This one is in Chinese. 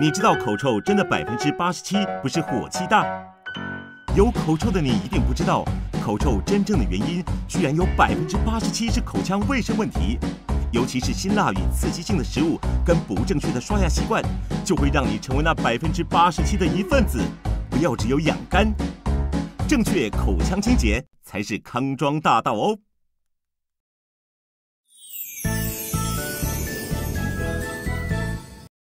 你知道口臭真的百分之八十七不是火气大。有口臭的你一定不知道口臭真正的原因居然有百分之八十七是口腔卫生问题。尤其是辛辣与刺激性的食物跟不正确的刷牙习惯就会让你成为那百分之八十七的一份子。不要只有养肝。正确口腔清洁才是康庄大道哦。